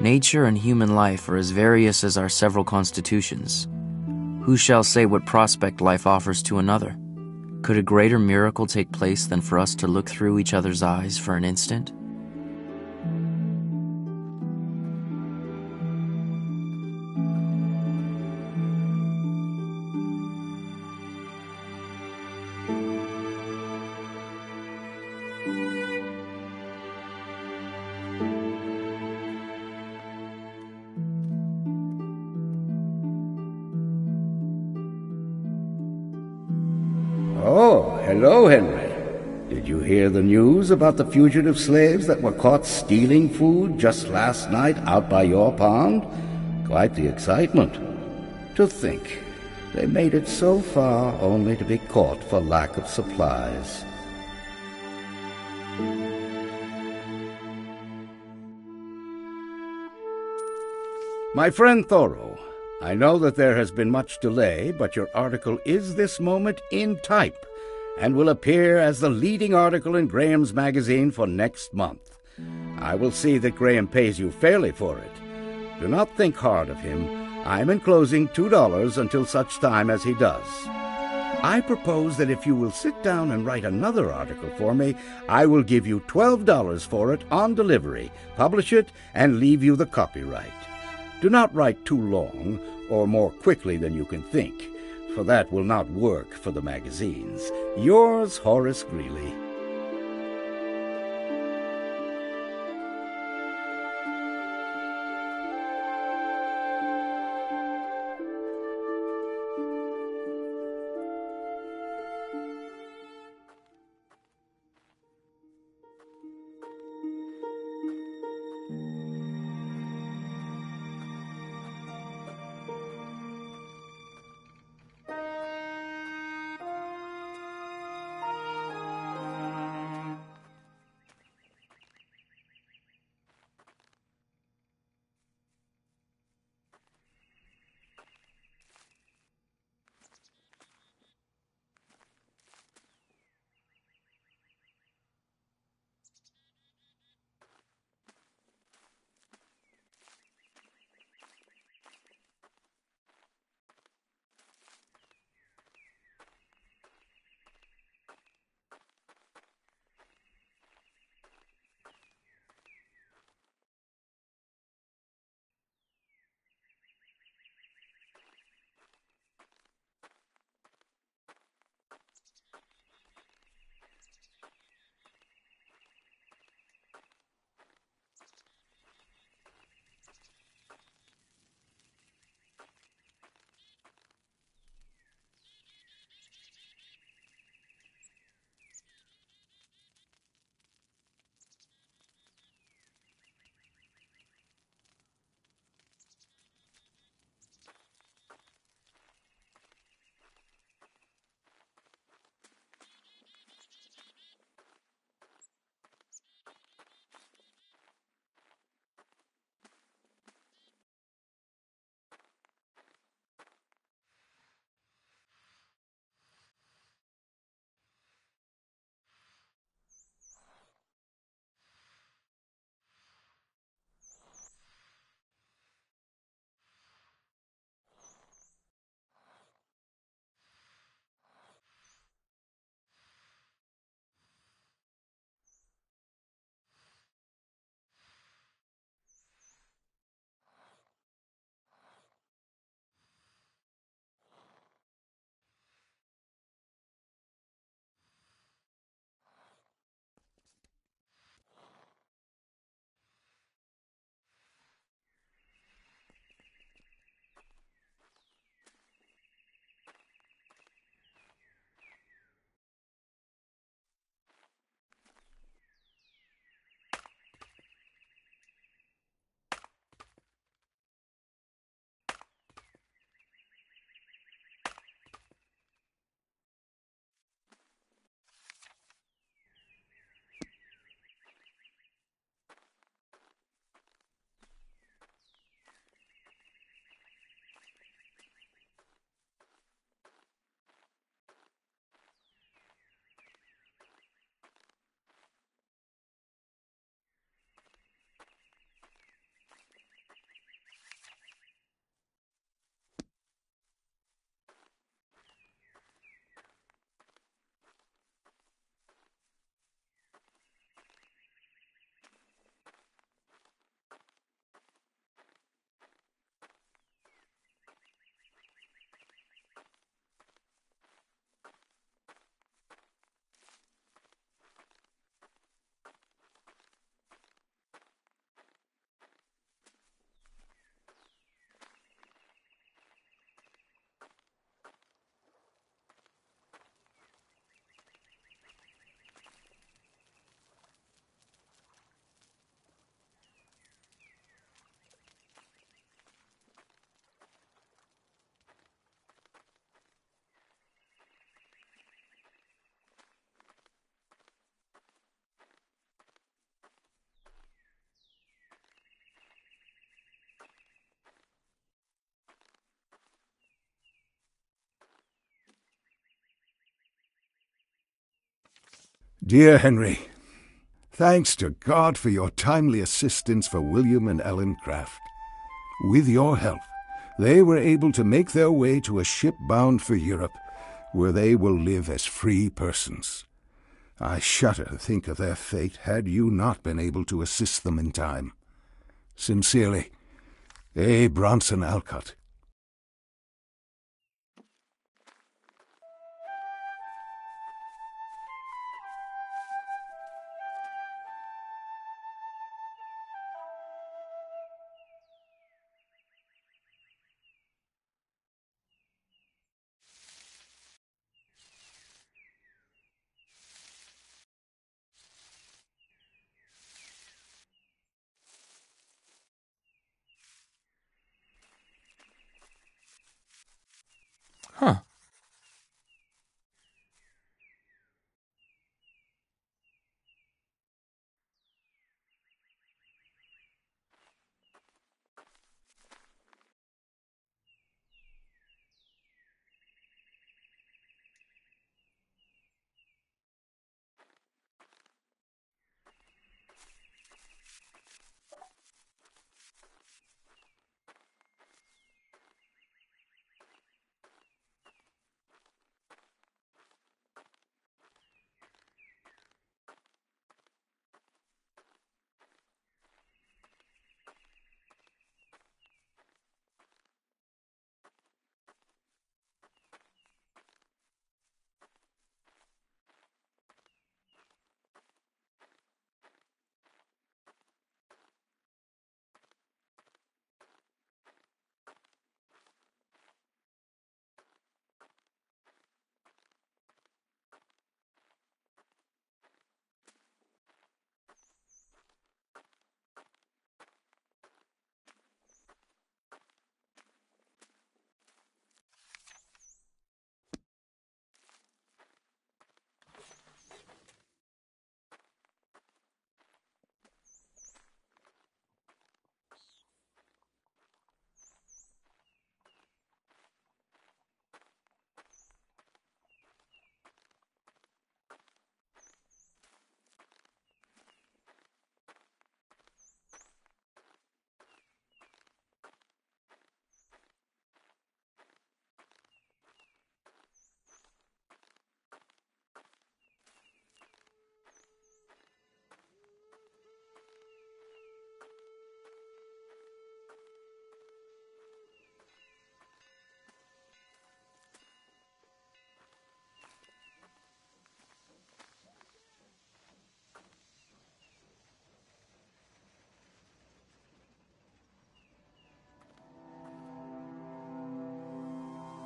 Nature and human life are as various as our several constitutions. Who shall say what prospect life offers to another? Could a greater miracle take place than for us to look through each other's eyes for an instant? Hello, Henry. Did you hear the news about the fugitive slaves that were caught stealing food just last night out by your pond? Quite the excitement. To think, they made it so far only to be caught for lack of supplies. My friend Thoreau, I know that there has been much delay, but your article is this moment in type and will appear as the leading article in Graham's magazine for next month. I will see that Graham pays you fairly for it. Do not think hard of him. I am enclosing two dollars until such time as he does. I propose that if you will sit down and write another article for me, I will give you twelve dollars for it on delivery, publish it, and leave you the copyright. Do not write too long, or more quickly than you can think, for that will not work for the magazines. Yours, Horace Greeley. Dear Henry, thanks to God for your timely assistance for William and Ellen Craft. With your help, they were able to make their way to a ship bound for Europe, where they will live as free persons. I shudder to think of their fate had you not been able to assist them in time. Sincerely, A. Bronson Alcott.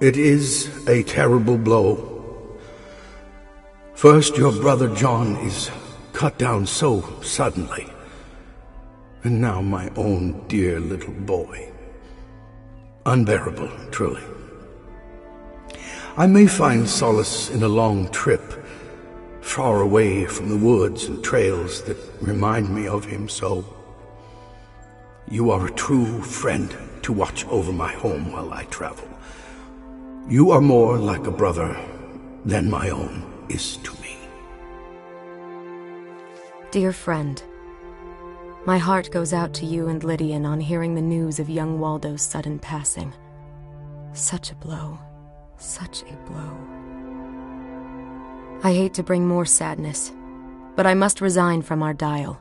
It is a terrible blow. First, your brother John is cut down so suddenly. And now my own dear little boy. Unbearable, truly. I may find solace in a long trip, far away from the woods and trails that remind me of him so. You are a true friend to watch over my home while I travel. You are more like a brother than my own is to me. Dear friend, my heart goes out to you and Lidian on hearing the news of young Waldo's sudden passing. Such a blow. Such a blow. I hate to bring more sadness, but I must resign from our dial.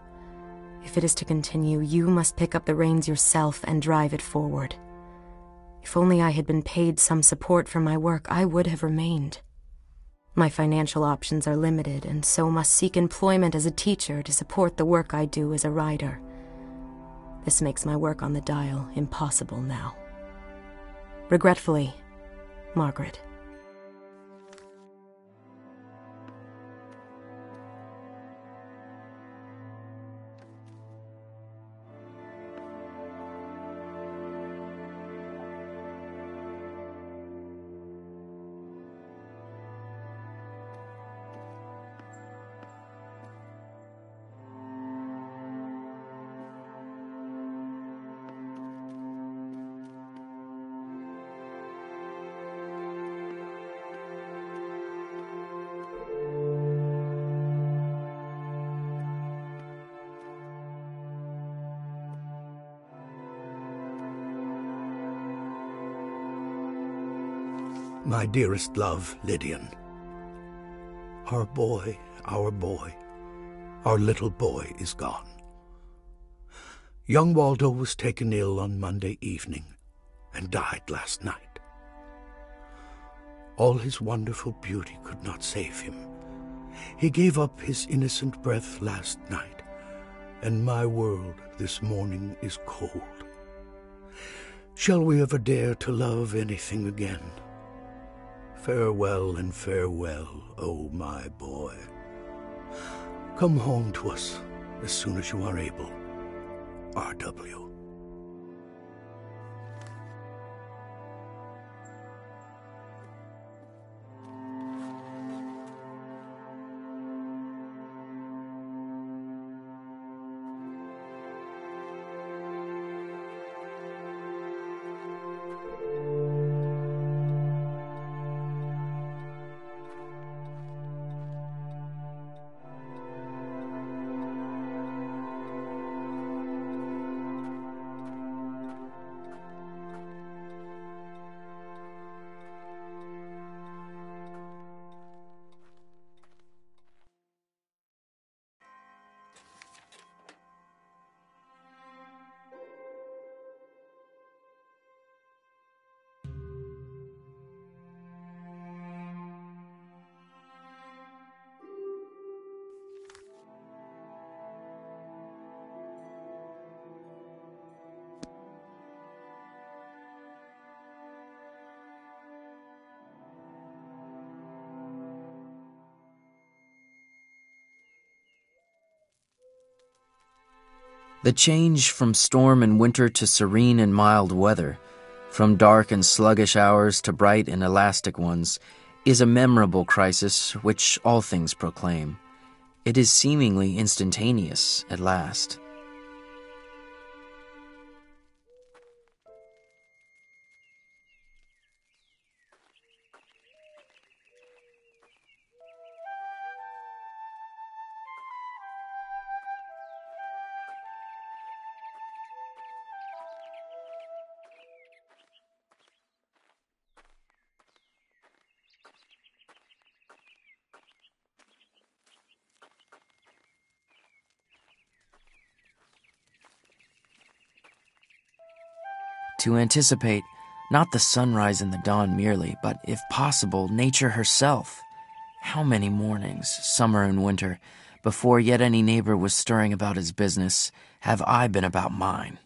If it is to continue, you must pick up the reins yourself and drive it forward. If only I had been paid some support for my work, I would have remained. My financial options are limited, and so must seek employment as a teacher to support the work I do as a writer. This makes my work on the dial impossible now. Regretfully, Margaret. My dearest love, Lidian. Our boy, our boy, our little boy is gone. Young Waldo was taken ill on Monday evening and died last night. All his wonderful beauty could not save him. He gave up his innocent breath last night, and my world this morning is cold. Shall we ever dare to love anything again? Farewell and farewell, oh my boy. Come home to us as soon as you are able. R.W. The change from storm and winter to serene and mild weather, from dark and sluggish hours to bright and elastic ones, is a memorable crisis which all things proclaim. It is seemingly instantaneous at last. To anticipate not the sunrise and the dawn merely, but, if possible, nature herself. How many mornings, summer and winter, before yet any neighbor was stirring about his business, have I been about mine?